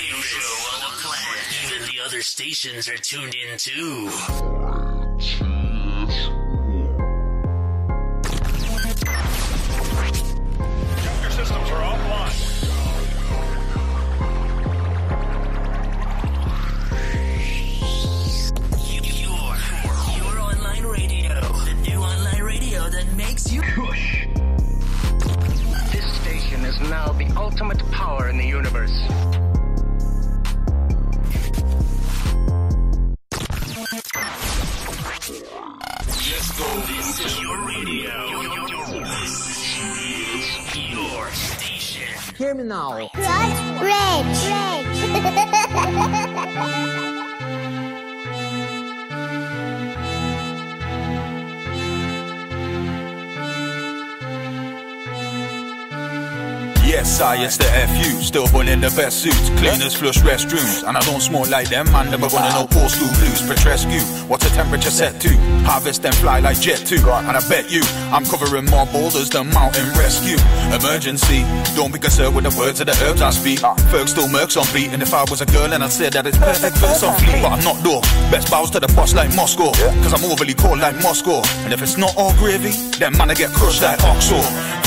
Even the other stations are tuned in too. Now. Yes, I, it's the FU. Still in the best suits. Cleaners, flush restrooms. And I don't smoke like them, man. Never wanna know poor school blues. Petrescu, what's the temperature set to? Harvest and fly like Jet 2. And I bet you, I'm covering more boulders than Mountain Rescue. Emergency, don't be concerned with the words of the herbs I speak. Ferg still mercs on beat. And if I was a girl, and I said that it's perfect verse on fleek. But I'm not though. Best bows to the boss like Moscow. Cause I'm overly cold like Moscow. And if it's not all gravy, then man, I get crushed like Oxo.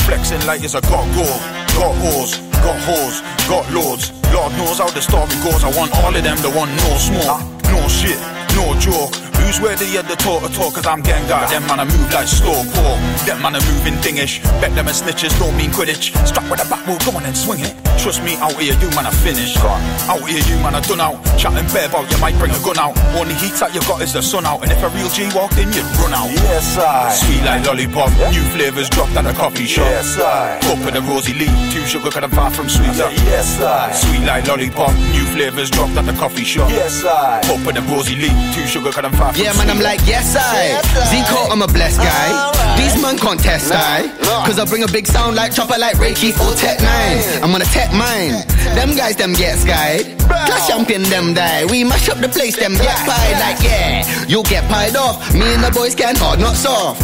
Flexing like it's a go. Got whores, got whores, got lords. Lord knows how the story goes. I want all of them to want no smoke, no shit, no joke. Who's worthy of the talk to talk? Cause I'm Gengar. Them man, I move like Slowpoke. Them man, I moving thingish. Bet them as snitches don't mean Quidditch. Strap with a back, we'll go on and swing it. Trust me, out here, you man, I finish. Out here, you man, I done out. Chatting bare about, you might bring a gun out. Only heat that you got is the sun out. And if a real G walked in, you'd run out. Yes, I. Sweet like lollipop, new flavors dropped at a coffee shop. Yes, I. Cup of the rosy leaf, two sugar cut and far from sweet. Yeah. Yes, I. Sweet like lollipop, new flavors dropped at the coffee shop. Yes, I. Cup of the rosy leaf, two sugar cut and far from Yeah, man, I'm like, yes, I. Zico, I'm a blessed guy. These man can't test, I. Cause I bring a big sound like chopper, like Reiki or Tech 9. I'm gonna tech mine. Them guys, them get skied. Class champion, them die. We mash up the place, them get pied. Like, yeah, you'll get pied off. Me and the boys can hard, not soft.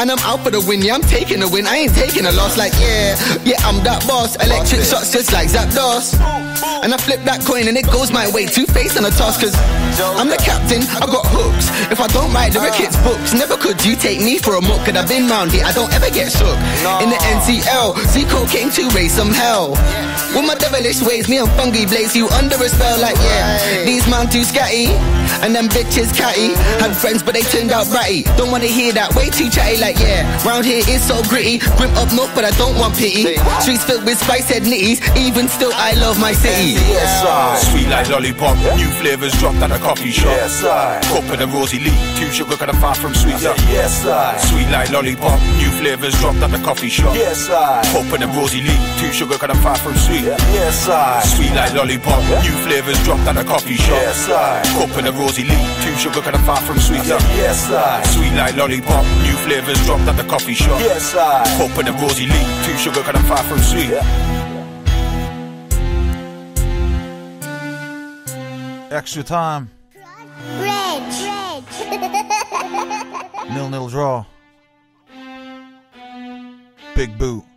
And I'm out for the win, yeah, I'm taking a win. I ain't taking a loss, like, yeah, yeah, I'm that boss. Electric shots just like Zapdos. And I flip that coin and it goes my way. Two face on a toss, cause I'm the captain, I got hooks. If I don't write the it's books, never could you take me for a mook. Cause I've been round here, I don't ever get shook. In the NCL, Zico came to raise some hell. With my devilish ways, me and Fungi blaze you under a spell, like yeah. These man too scatty, and them bitches catty. Had friends, but they turned out bratty. Don't wanna hear that, way too chatty, like yeah. Round here is so gritty, grim up north, but I don't want pity. Streets filled with spice head nitties, even still I love my city. Yes, Sweet like lollipop, new flavors dropped at a coffee shop. Yes, Cup of the rosy leaf, two sugar cut and far from sweet. Yeah. Yes, I. Sweet like lollipop, new flavors dropped at the coffee shop. Yes, I. Cup of the rosy leaf, two sugar cut and far from sweet. Yes, I. Sweet like lollipop, new flavors dropped at a coffee shop. Yes, I. Cup of the rosy leaf, two sugar cut and far from sweet. Yeah. Yes, I. Sweet like lollipop, new flavors dropped at the coffee shop. Yes, I. Cup of the rosy leaf, two sugar cut and far from sweet. Extra time. Nil nil draw. Big boot.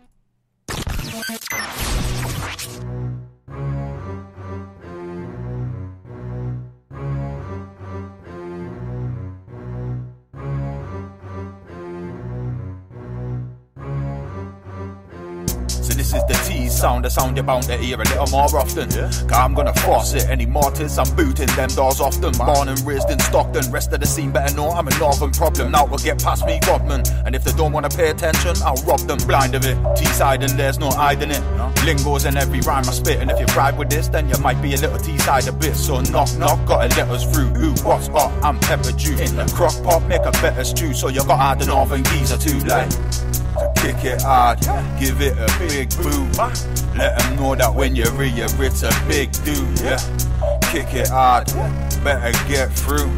The sound you're bound to hear a little more often. Cause I'm gonna force it. Any mortars, I'm booting them doors often. Born and raised in Stockton, rest of the scene better know I'm a northern problem. Now will get past me, Rodman. And if they don't wanna pay attention, I'll rob them blind of it. T side and there's no hiding it. No. Lingos in every rhyme I spit, and if you ride with this, then you might be a little T side a bit. So knock knock, gotta let us through. Who, what's up? I'm pepper juice. In the crock pot, make a better stew. So you gotta add the northern geezer too, like. Kick it hard, give it a big boot. Let them know that when you're here, it's a big dude, yeah. Kick it hard, better get through.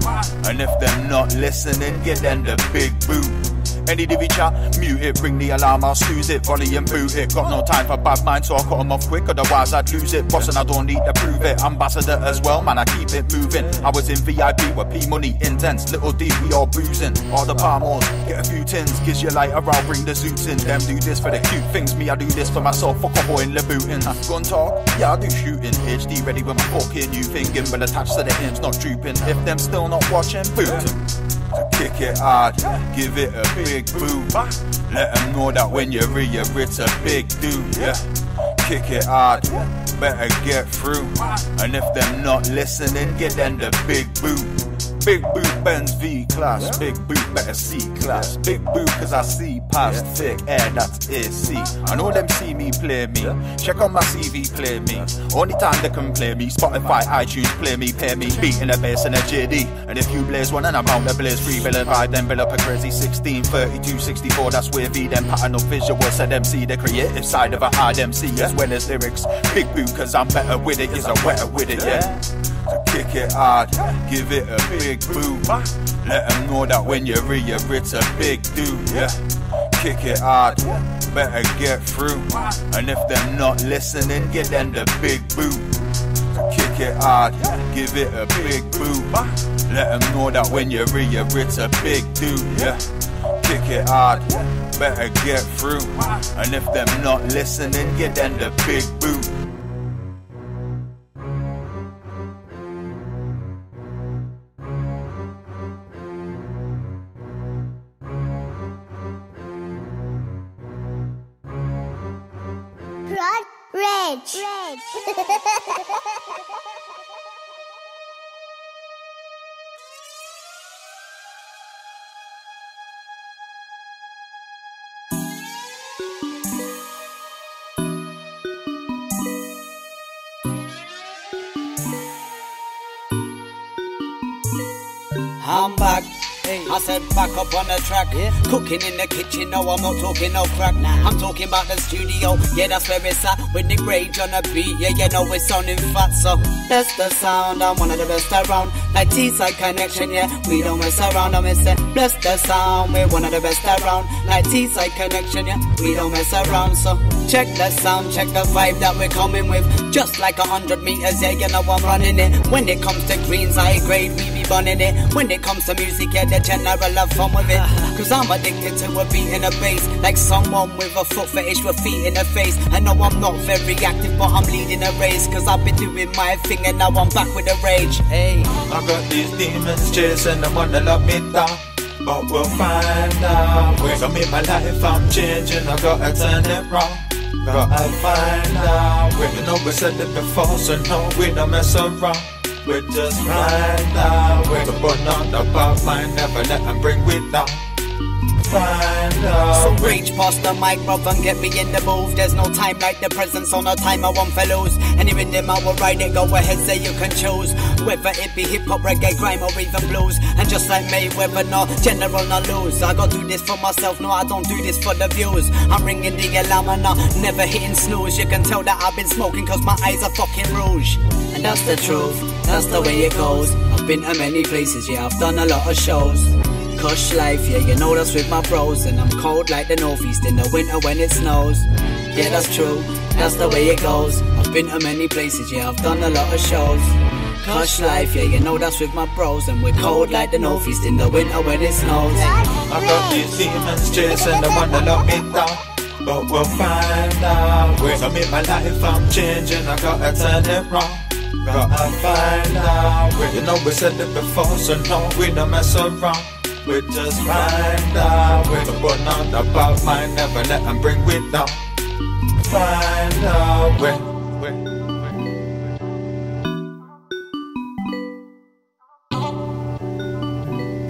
And if they're not listening, get them the big boot. Any divvy chat, mute it, bring the alarm, I'll snooze it, volley and boot it. Got no time for bad mind, so I cut 'em off quick, otherwise I'd lose it. Boss and I don't need to prove it. Ambassador as well, man, I keep it moving. I was in VIP with P money intense, little D, we all boozing. All the palmos, get a few tins, gives you lighter, I'll bring the zoots in. Them do this for the cute things, me, I do this for myself, fuck a boy in Louboutin. Gun talk, yeah, I do shooting. HD ready with my fucking new thinking, but attached to the hymns, not drooping. If them still not watching, boot So kick it hard, give it a big boot. Let them know that when you're here, it's a big dude, yeah. Kick it hard, better get through. And if them not listening, get them the big boot. Big boot Benz V class, big boot better C class. Big boot cause I see past thick air, that's AC. I know them see me play me. Check on my CV, play me. Only time they can play me. Spotify, iTunes, play me, pay me. Beating a bass and a JD. And if you blaze one and I'm out the blaze free, bill and vibe, then bill up a crazy 16, 32, 64. That's where V them pattern of visual said MC. The creative side of a hard MC as well as lyrics. Big boot cause I'm better with it, is I'm wetter with it, yeah. So kick it hard, give it a big boot. Let them know that when you're here, it's a big dude, yeah. Kick it hard, better get through. And if they're not listening, get them the big boot. So kick it hard, give it a big boot. Let them know that when you're here, it's a big dude, yeah. Kick it hard, better get through. And if them not listening, get them the big boot. Rod Reg. I said back up on the track. Cooking in the kitchen, no, I'm not talking no crack. Now. I'm talking about the studio, yeah, that's where it's at. With the Rage on the beat, yeah, you know it's sounding fat. So that's the sound, I'm one of the best around. Like T-side connection, yeah, we don't mess around. I'm say, bless the sound, we're one of the best around. Like T-side connection, yeah, we don't mess around. So check the sound, check the vibe that we're coming with. Just like a hundred meters, yeah, you know I'm running it. When it comes to greens, high grade, we be running it. When it comes to music, yeah, the general love fun with it. Uh-huh. Cause I'm addicted to a beat and a bass. Like someone with a foot fetish with feet in the face. I know I'm not very active, but I'm leading a race. Cause I've been doing my thing and now I'm back with a rage. Hey. I got these demons chasing them wanna lock me down. But we'll find out. We're gonna make my life, I'm changing. I gotta turn it wrong. Gotta find out. Know we said it before, so no, we don't mess around. We just find out. We're gonna burn on the bad mind, never let them bring we down. Rage past the microphone, get me in the move. There's no time like the present, so no time I want fellows. Any rhythm I will ride it, go ahead, say you can choose. Whether it be hip hop, reggae, grime, or even blues. And just like Mayweather, no general, no lose. I gotta do this for myself, no, I don't do this for the views. I'm ringing the alarm and I'm never hitting snooze. You can tell that I've been smoking, cause my eyes are fucking rouge. And that's the truth, that's the way it goes. I've been to many places, yeah, I've done a lot of shows. Cush life, yeah, you know that's with my bros. And I'm cold like the northeast in the winter when it snows. Yeah, that's true, that's the way it goes. I've been to many places, yeah, I've done a lot of shows. Cush life, yeah, you know that's with my bros. And we're cold like the northeast in the winter when it snows. I got these demons chasing the one that lock me down. But we'll find out. We're gonna make my life, I'm changing. I gotta turn it wrong. Gotta find out. We you know we said it before, so no, we don't mess around. We just find out. We're the burn on the bad mind, never let them bring we down. Find out. We, we,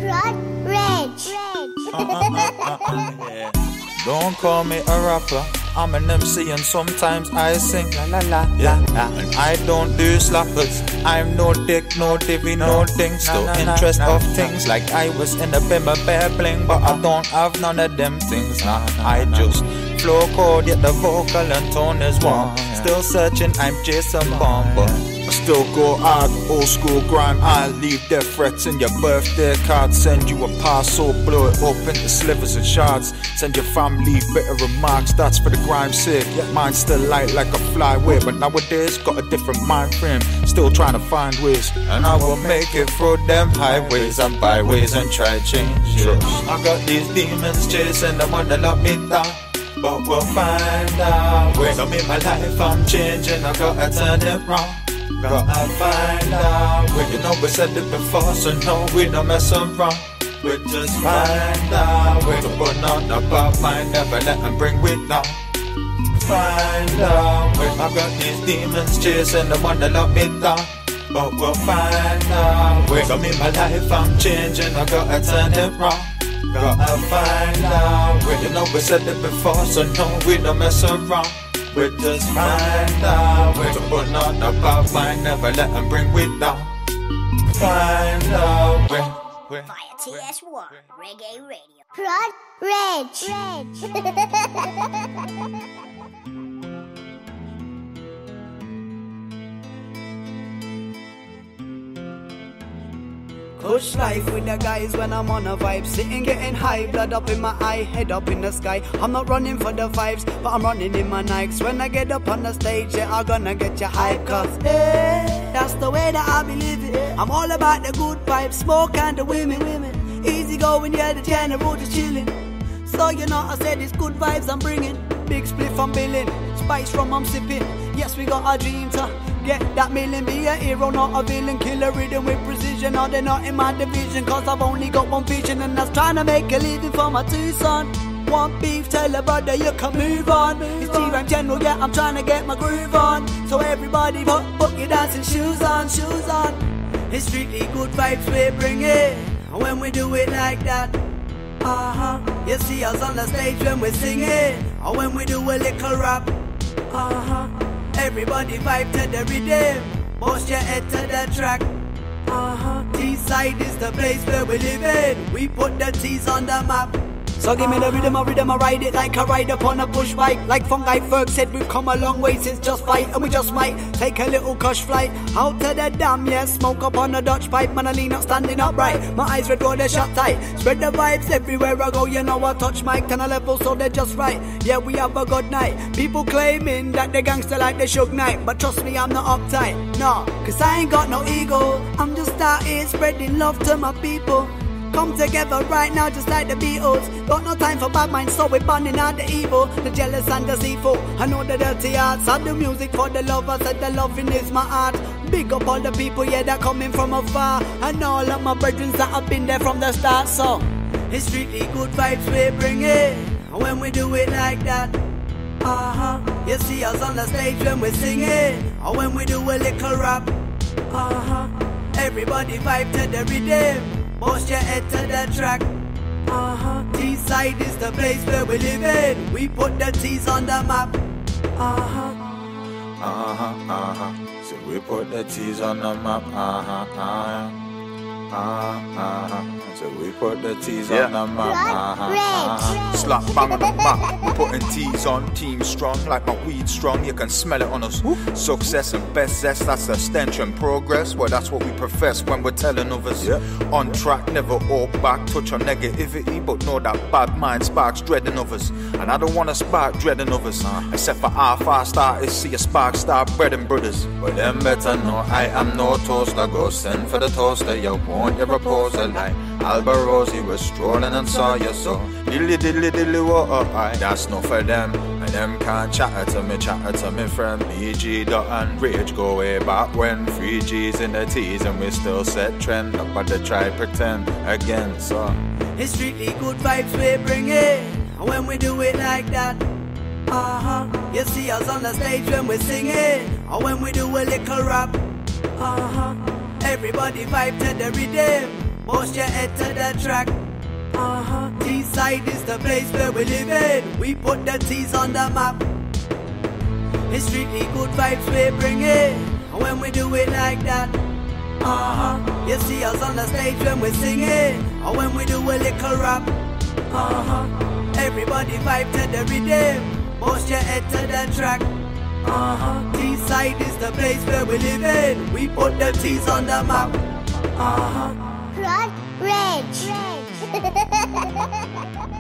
Rod Reg. Don't call me a rapper. I'm an MC and sometimes I sing la la la yeah. And I don't do slappers. I'm no dick, no divvy, no things. No interest of things like I was in a bimmer bear bling, but I don't have none of them things. Nah, I just flow chord, yet the vocal and tone is warm. Still searching, I'm Jason Bourne, but still go hard, old school grind. I leave death threats in your birthday card. Send you a parcel, blow it up into slivers and shards. Send your family bitter remarks, that's for the grime's sake. Yet mine's still light like a flyway, but nowadays got a different mind frame. Still trying to find ways, and I will make it through them highways and byways and try change. I got these demons chasing the one that love me down. But we'll find out when I'm in my life, I'm changing. I gotta turn it wrong. Gotta find out where you know we said it before, so no, we don't mess around. We just find out where to put on pop mind, never let them bring we down. Find out where I've got these demons chasing the one that love me down. But we'll find out where I'm in my life, I'm changing. I gotta turn it wrong. Gotta find out where you know we said it before, so no, we don't mess around. We just find out where to put on the pop mind, never let them bring we down. Find out where. where Via TS1 Reggae Radio. Prod Reg. Push life with the guys when I'm on a vibe. Sitting getting high, blood up in my eye, head up in the sky. I'm not running for the vibes, but I'm running in my Nikes. When I get up on the stage, yeah, I'm gonna get you hype. Cause hey, that's the way that I be living. I'm all about the good vibes, smoke and the women. women. Easy going, yeah, the general just chilling. So you know I said it's good vibes I'm bringing. Big spliff I'm billing, spice from I'm sipping. Yes, we got our dream to get that million. Be a hero, not a villain. Kill a rhythm with precision. No, they're not in my division. Cause I've only got one vision. And that's trying to make a living for my two son. One beef, tell a brother you can move on. It's T-Rhyme General, yeah, I'm trying to get my groove on. So everybody put, put your dancing shoes on, shoes on. It's strictly good vibes we bring it. And when we do it like that, uh-huh. You see us on the stage when we're singing, or when we do a little rap, uh-huh. Everybody vibe to the rhythm, your head to the track, uh-huh. T-side is the place where we live in. We put the T's on the map. So give me the rhythm, a rhythm, I ride it like I ride upon a bush bike. Like Fungi Ferg said, we've come a long way since just fight, and we just might take a little cush flight out to the dam, yeah. Smoke up on a Dutch pipe, man, I lean up standing upright. My eyes red, roll, they shut tight. Spread the vibes everywhere I go, you know I touch mic, ten a level, so they're just right. Yeah, we have a good night. People claiming that they gangster like they Suge Knight, but trust me, I'm not uptight. No, cause I ain't got no ego. I'm just out here spreading love to my people. Come together right now, just like the Beatles. Got no time for bad minds, so we're banning out the evil, the jealous and the deceitful. I know the dirty hearts. I do music for the lovers, and the loving is my art. Big up all the people, yeah, that coming from afar. And all of my brethren that have been there from the start. So it's strictly good vibes we bring it. When we do it like that, uh huh. You see us on the stage when we're singing, or when we do a little rap, uh huh. Everybody vibe to the rhythm. Post your head to the track. Uh-huh. T-side is the place where we live in. We put the T's on the map. Uh-huh. Uh-huh, uh-huh. So we put the T's on the map. Uh-huh, uh-huh. Uh-huh. So we put the T's on the map. Uh-huh. Slap bang on the map. We're putting T's on. Team strong, like my weed strong. You can smell it on us. Success and best zest, that's a stench and progress. Well, that's what we profess when we're telling others. On track, never all back. Touch on negativity, but know that bad mind sparks dread in others. And I don't wanna spark dread in others. Except for our fast artists, see a spark star bread and brothers. But them better know I am no toaster. Go send for the toaster, want your proposal like Alborosie was strolling and saw you so dilly dilly dilly what up I? That's not for them. And them can't chatter to me chatter to me friend. BG dot and rage go way back when three G's in the T's and we still set trend. Up but they try pretend again so. It's strictly good vibes we bring it. When we do it like that, uh-huh. You see us on the stage when we're singing, or when we do a little rap, uh-huh. Everybody vibe to the rhythm. Post your head to the track. Uh-huh. T-side is the place where we live in. We put the T's on the map. It's strictly good vibes we bring it. When we do it like that, uh-huh. You see us on the stage when we're singing, or when we do a little rap. Uh-huh. Everybody vibe to the rhythm. Post your head to the track. Uh-huh. T-side is the place where we live in. We put the T's on the map. Uh-huh. Prod Reg.